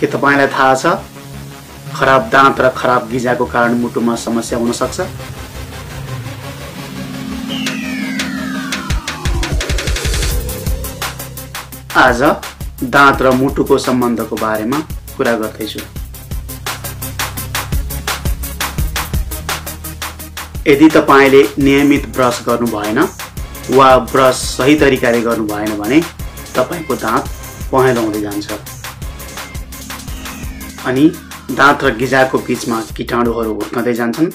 के तपाईँलाई थाहा छ? खराब दाँत र खराब गिजाको कारण मुटुमा समस्या हुन सक्छ? आज दाँत र मुटुको सम्बन्धको बारेमा कुरा गर्दैछु। यदि तपाईँले नियमित ब्रस गर्नु भएन वा ब्रस सही तरिकाले गर्नु भएन भने तपाईँको दाँत पहेँलो हुँदै जान्छ। अनि दाँत र गिजाको बिचमा किटाणुहरू हुर्कँदै जान्छन्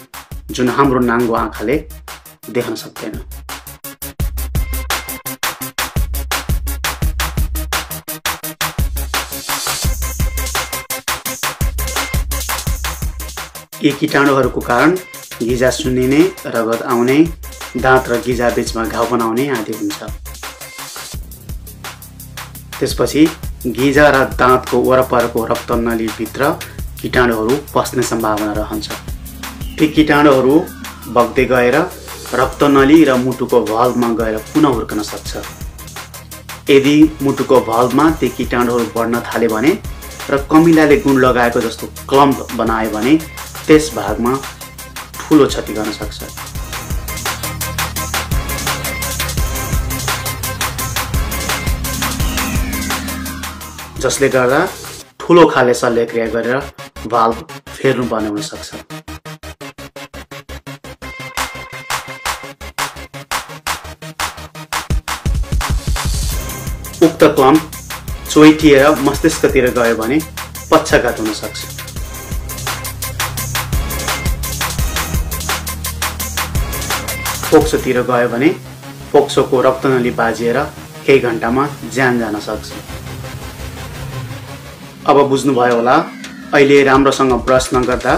जुन हाम्रो नाङ्गो आँखाले देख्न सक्दैन। यी किटाणुहरूको कारण गिजा सुन्निने रगत आउने दाँत र गिजा बिचमा घाउ बनाउने आदि हुन्छ। त्यसपछि गिजा र दाँतको वरपरको रक्तनलीभित्र किटाणुहरू पस्ने सम्भावना रहन्छ। ती किटाणुहरू बग्दै गएर रक्तनली र मुटुको भल्भमा गएर पुनः हुर्कन सक्छ। यदि मुटुको भल्भमा ती किटाणुहरू बढ्न थाले भने र कमिलाले गुण लगाएको जस्तो क्लम्प बनायो भने त्यस भागमा ठुलो क्षति गर्न सक्छ। जसले गर्दा ठुलो खाले शल्यक्रिया गरेर भाल्भ फेर्नुपर्ने हुनसक्छ उक्त क्लम्प चोइटिएर मस्तिष्कतिर गयो भने पक्षाघात हुन सक्छ। फोक्सोतिर गयो भने फोक्सोको रक्तनली बाजिएर केही घन्टामा ज्यान जान सक्छ। अब बुझ्नुभयो होला अहिले राम्रोसँग ब्रस नगर्दा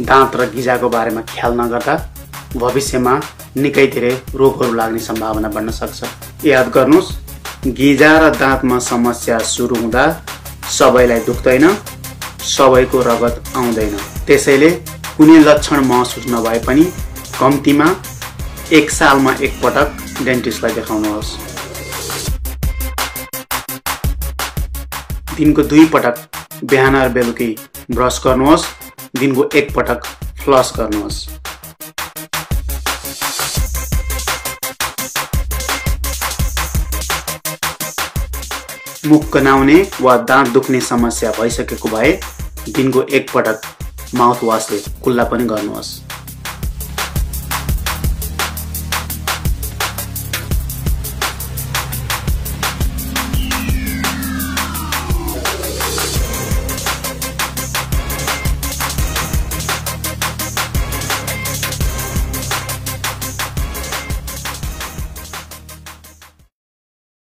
दाँत र गिजाको बारेमा ख्याल नगर्दा भविष्यमा निकै धेरै रोगहरू लाग्ने सम्भावना बढ्न सक्छ। याद गर्नुहोस् गिजा र दाँतमा समस्या सुरु हुँदा सबैलाई दुख्दैन सबैको रगत आउँदैन। त्यसैले कुनै लक्षण महसुस नभए पनि कम्तीमा एक सालमा एकपटक डेन्टिस्टलाई देखाउनुहोस्। दिनको दुई पटक बिहान र बेलुकी ब्रस गर्नुहोस् दिनको एकपटक फ्लस गर्नुहोस्। मुख कनाउने वा दाँत दुख्ने समस्या भइसकेको भए दिनको एकपटक माउथ वासले कुल्ला पनि गर्नुहोस्।